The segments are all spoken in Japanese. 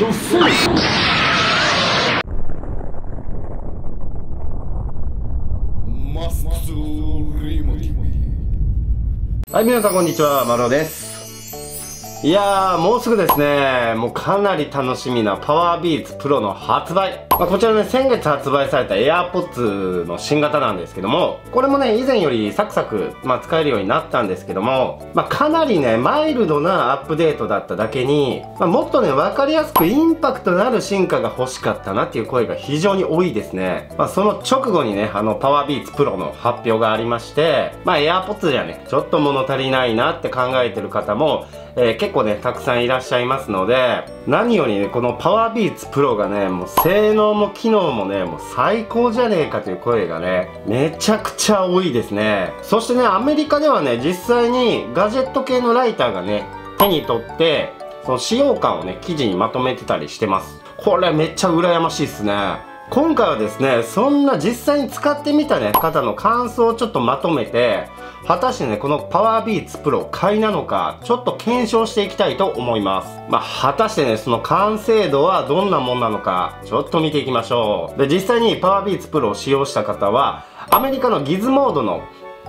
do fu はい、皆さんこんにちは、マロです。いやー、もうすぐですね、もうかなり楽しみなパワービーツプロの発売。まあ、こちらね、先月発売された AirPods の新型なんですけども、これもね、以前よりサクサク、まあ、使えるようになったんですけども、まあ、かなりね、マイルドなアップデートだっただけに、まあ、もっとね、わかりやすくインパクトのある進化が欲しかったなっていう声が非常に多いですね。まあ、その直後にね、あの、パワービーツプロの発表がありまして、まあ、AirPods じゃね、ちょっと物足りないなって考えてる方も、えー結構ね、たくさんいらっしゃいますので、何よりね、このパワービーツプロがね、もう性能も機能もね、もう最高じゃねえかという声がね、めちゃくちゃ多いですね。そしてね、アメリカではね、実際にガジェット系のライターがね、手に取って、その使用感をね、記事にまとめてたりしてます。これめっちゃ羨ましいっすね。今回はですね、そんな実際に使ってみたね、方の感想をちょっとまとめて、果たしてね、このパワービーツプロ買いなのか、ちょっと検証していきたいと思います。まあ、果たしてね、その完成度はどんなもんなのか、ちょっと見ていきましょう。で、実際にパワービーツプロを使用した方は、アメリカのギズモードの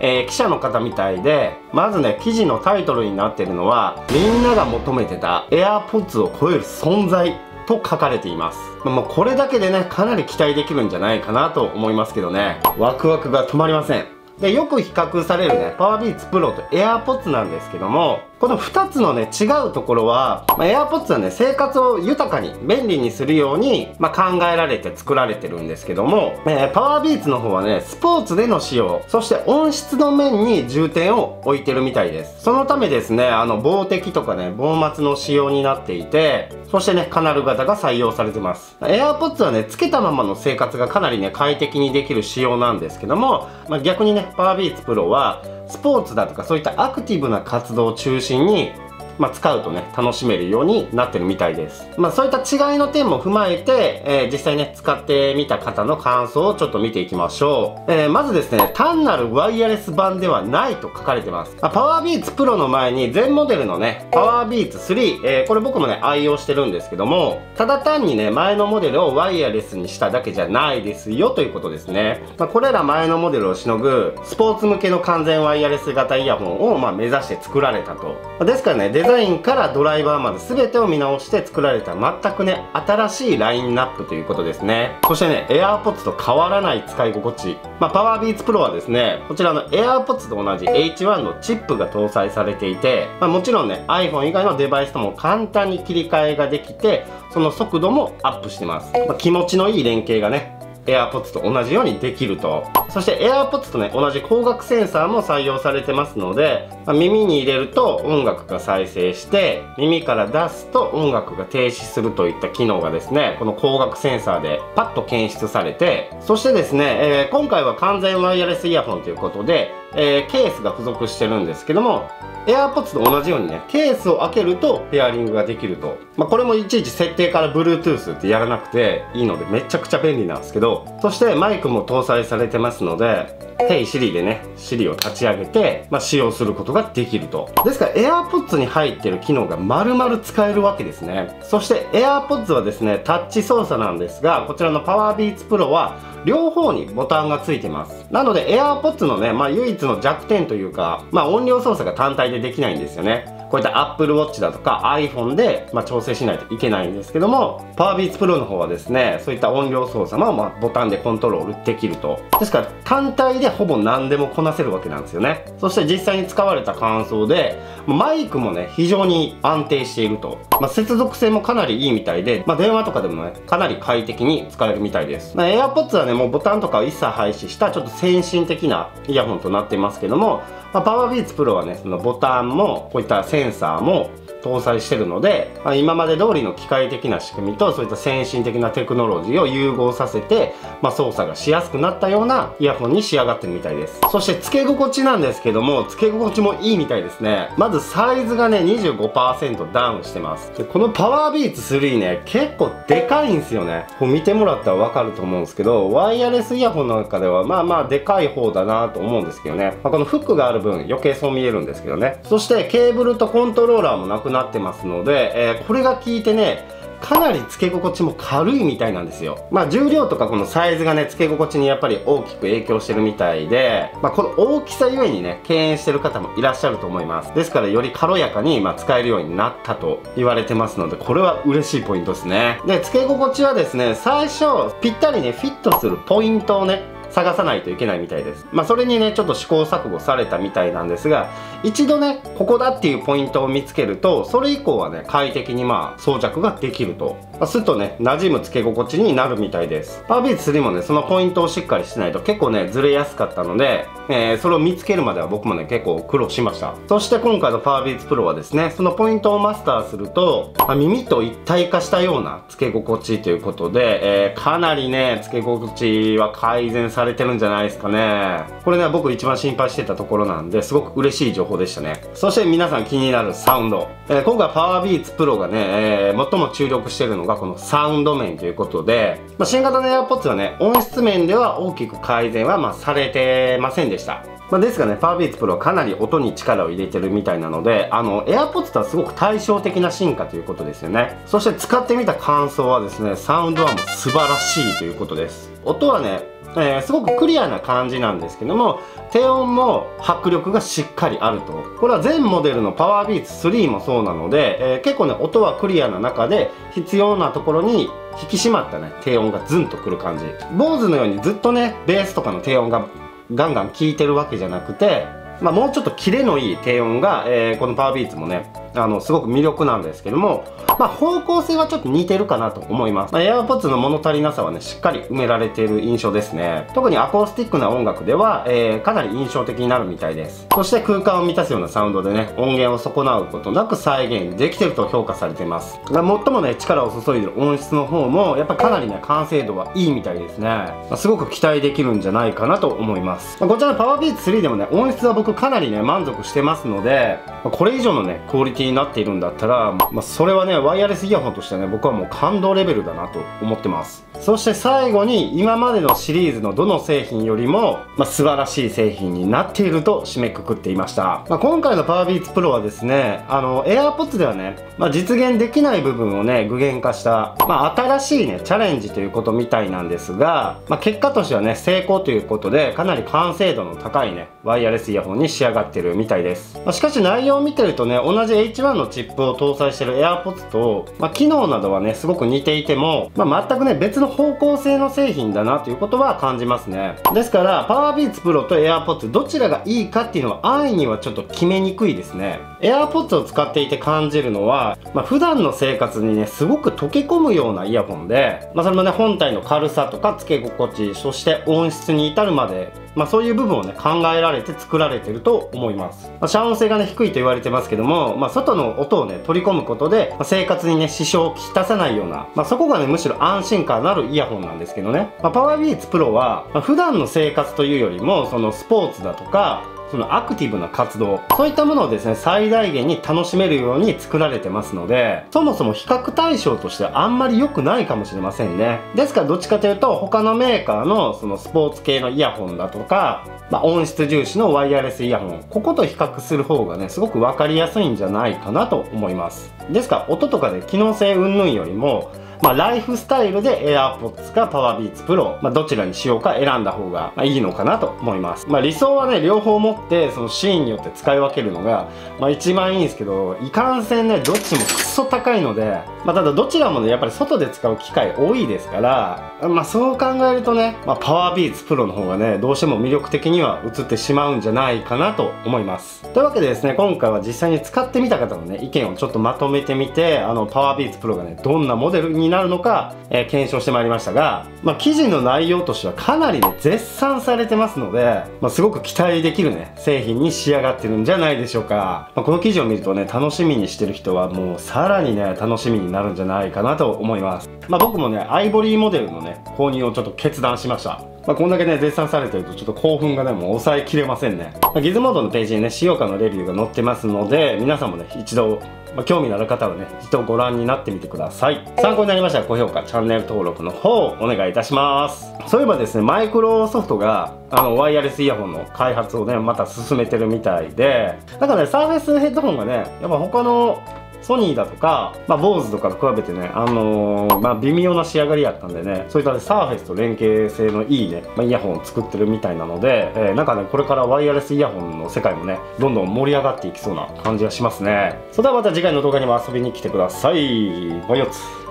えー記者の方みたいでまずね記事のタイトルになってるのはみんなが求めてた AirPods を超える存在と書かれています。まあもうこれだけでねかなり期待できるんじゃないかなと思いますけどね。ワクワクが止まりません。でよく比較されるねパワービーツプロと AirPods なんですけどもこの2つのね違うところは、まあ、AirPods はね生活を豊かに便利にするように、まあ、考えられて作られてるんですけども、えーパワービーツの方はねスポーツでの使用そして音質の面に重点を置いてるみたいです。そのためですねあの防滴とかね防末の仕様になっていてそしてねカナル型が採用されてます。AirPods はねつけたままの生活がかなりね快適にできる仕様なんですけども、まあ、逆にねパワービーツプロはスポーツだとかそういったアクティブな活動を中心にまあ、使うとね楽しめるようになってるみたいです。まあそういった違いの点も踏まえて、えー実際ね使ってみた方の感想をちょっと見ていきましょう、えーまずですね単なるワイヤレス版ではないと書かれてます、まパワービーツプロの前に全モデルのねパワービーツ3、えーこれ僕もね愛用してるんですけどもただ単にね前のモデルをワイヤレスにしただけじゃないですよということですね、まあ、これら前のモデルをしのぐスポーツ向けの完全ワイヤレス型イヤホンを、ま、目指して作られたと、ですからねザインからドライバーまで全てを見直して作られた全くね新しいラインナップということですね。そしてね AirPods と変わらない使い心地、まあ、パワービーツプロはですねこちらの AirPods と同じ H1 のチップが搭載されていて、まあ、もちろんね iPhone 以外のデバイスとも簡単に切り替えができてその速度もアップしてます、まあ気持ちのいい連携がね AirPods と同じようにできると。そして AirPods とね同じ光学センサーも採用されてますので、まあ耳に入れると音楽が再生して耳から出すと音楽が停止するといった機能がですねこの光学センサーでパッと検出されてそしてですね、えー今回は完全ワイヤレスイヤホンということで、えーケースが付属してるんですけども AirPods と同じようにねケースを開けるとペアリングができると、まあ、これもいちいち設定から Bluetooth ってやらなくていいのでめちゃくちゃ便利なんですけどそしてマイクも搭載されてますので Hey Siri でね Siri を立ち上げて、まあ、使用することができると。ですから AirPods に入ってる機能が丸々使えるわけですね。そして AirPods はですねタッチ操作なんですがこちらの PowerBeats Pro は両方にボタンがついてます。なので AirPods のね、まあ、唯一の弱点というか、まあ、音量操作が単体でできないんですよね。こういった Apple Watch だとか iPhone で、ま、調整しないといけないんですけども PowerBeats Pro の方はですねそういった音量操作も、ま、ボタンでコントロールできると。ですから単体でほぼ何でもこなせるわけなんですよね。そして実際に使われた感想でマイクもね非常に安定していると、まあ、接続性もかなりいいみたいで、まあ、電話とかでもねかなり快適に使えるみたいです、まあ、AirPods はねもうボタンとかを一切廃止したちょっと先進的なイヤホンとなっていますけども、まあ、パワービーツプロはねそのボタンもこういったセンセンサーも搭載してるので、ま、今まで通りの機械的な仕組みとそういった先進的なテクノロジーを融合させて、まあ、操作がしやすくなったようなイヤホンに仕上がってるみたいです。そして付け心地なんですけども付け心地もいいみたいですね。まずサイズがね25%ダウンしてます。でこのパワービーツ3ね結構でかいんですよね。こう見てもらったらわかると思うんですけどワイヤレスイヤホンの中ではまあまあでかい方だなと思うんですけどね、まあ、このフックがある分余計そう見えるんですけどね。そしてケーブルとコントローラーもなくなってますので、えーこれが効いてねかなり付け心地も軽いみたいなんですよ。まあ重量とかこのサイズがね付け心地にやっぱり大きく影響してるみたいで、まあ、この大きさゆえにね敬遠してる方もいらっしゃると思います。ですからより軽やかに、ま使えるようになったと言われてますのでこれは嬉しいポイントですね。で付け心地はですね最初ぴったりねフィットするポイントをね探さないといけないみたいです。まあ、それにね、ちょっと試行錯誤されたみたいなんですが、一度ね、ここだっていうポイントを見つけると、それ以降はね、快適にまあ、装着ができると。ま、すっとね、馴染む付け心地になるみたいです。パービーツ3もね、そのポイントをしっかりしないと結構ね、ずれやすかったので、えー、それを見つけるまでは僕もね、結構苦労しました。そして今回のパービーツプロはですね、そのポイントをマスターすると、ま、耳と一体化したような付け心地ということで、えー、かなりね、付け心地は改善されてるんじゃないですかね。これね、僕一番心配してたところなんで、すごく嬉しい情報でしたね。そして皆さん気になるサウンド。えー、今回パワービーツプロがね、えー、最も注力してるのがこのサウンド面ということで、まあ、新型の AirPods はね、音質面では大きく改善はまあされてませんでした。まあ、ですがね、パワービーツプロはかなり音に力を入れてるみたいなので、あの、AirPods とはすごく対照的な進化ということですよね。そして使ってみた感想はですね、サウンドはもう素晴らしいということです。音はね、えー、すごくクリアな感じなんですけども低音も迫力がしっかりあると。これは全モデルのパワービーツ3もそうなので、えー、結構ね音はクリアな中で必要なところに引き締まったね低音がズンとくる感じ。BOSE のようにずっとねベースとかの低音がガンガン効いてるわけじゃなくてまあ、もうちょっとキレのいい低音が、えー、このパワービーツもねあのすごく魅力なんですけども、まあ、方向性はちょっと似てるかなと思います、まあ、AirPods の物足りなさはねしっかり埋められている印象ですね。特にアコースティックな音楽では、えー、かなり印象的になるみたいです。そして空間を満たすようなサウンドでね音源を損なうことなく再現できてると評価されています最もね力を注いでる音質の方もやっぱかなりね完成度はいいみたいですね、まあ、すごく期待できるんじゃないかなと思います、まあ、こちらのパワービーツ3でもね音質は僕かなりね満足してますので、これ以上のねクオリティになっているんだったら、まあ、それはねワイヤレスイヤホンとしてね僕はもう感動レベルだなと思ってます。そして最後に今までのシリーズのどの製品よりも、まあ、素晴らしい製品になっていると締めくくっていました、まあ、今回のパワービーツプロはですねあの AirPods ではね、まあ、実現できない部分をね具現化した、まあ、新しいねチャレンジということみたいなんですが、まあ、結果としてはね成功ということでかなり完成度の高いねワイヤレスイヤホンに仕上がってるみたいです、まあ、しかし内容を見てるとね同じ1のチップを搭載してる AirPods と、まあ、機能などはねすごく似ていても、まあ、全くね別の方向性の製品だなということは感じますね。ですから PowerBeats Pro と AirPods どちらがいいかっていうのは安易にはちょっと決めにくいですね。AirPods を使っていて感じるのは、まあ、普段の生活にねすごく溶け込むようなイヤホンで、まあ、それもね本体の軽さとか付け心地そして音質に至るまでまあ、そういう部分をね考えられて作られてると思います、まあ、遮音性がね低いと言われてますけども、まあ、外の音をね取り込むことで、まあ、生活にね支障をきたさないような、ま、そこがねむしろ安心感のあるイヤホンなんですけどね、まあ、パワービーツプロは、ま、普段の生活というよりもそのスポーツだとかそのアクティブな活動そういったものをですね最大限に楽しめるように作られてますのでそもそも比較対象としてはあんまり良くないかもしれませんね。ですからどっちかというと他のメーカーのそのスポーツ系のイヤホンだとか、まあ、音質重視のワイヤレスイヤホンここと比較する方がねすごく分かりやすいんじゃないかなと思います。ですから音とかで機能性云々よりもまあ、ライフスタイルで AirPods か PowerBeats Pro、まあ、どちらにしようか選んだ方がいいのかなと思います。まあ、理想はね、両方持って、そのシーンによって使い分けるのが、まあ、一番いいんですけど、いかんせんね、どっちもクソ高いので、まあ、ただどちらもね、やっぱり外で使う機会多いですから、まあ、そう考えるとね、まあ、PowerBeats Pro の方がね、どうしても魅力的には映ってしまうんじゃないかなと思います。というわけでですね、今回は実際に使ってみた方のね、意見をちょっとまとめてみて、あの、PowerBeats Pro がね、どんなモデルになるのか、えー、検証してまいりましたが、まあ、記事の内容としてはかなりね、絶賛されてますので、まあ、すごく期待できるね、製品に仕上がってるんじゃないでしょうか。まあ、この記事を見るとね、楽しみにしてる人はもうさらにね、楽しみになるんじゃないかなと思います。まあ、僕もね、アイボリーモデルのね、購入をちょっと決断しました。まあ、こんだけね、絶賛されてるとちょっと興奮がね、もう抑えきれませんね。まあ、ギズモードのページにね、使用感のレビューが載ってますので、皆さんもね、一度まあ、興味のある方はね、一度ご覧になってみてください。参考になりましたら高評価、チャンネル登録の方お願いいたします。そういえばですね、マイクロソフトが、あの、ワイヤレスイヤホンの開発をね、また進めてるみたいで、なんかね、サーフェスヘッドホンがね、やっぱ他のソニーだとか、まあ、BOSE とかと比べてね、あのー、まあ、微妙な仕上がりやったんでね、そういったね、サーフェスと連携性のいいね、まあ、イヤホンを作ってるみたいなので、えー、なんかね、これからワイヤレスイヤホンの世界もね、どんどん盛り上がっていきそうな感じがしますね。それではまた次回の動画にも遊びに来てください。バイオツ。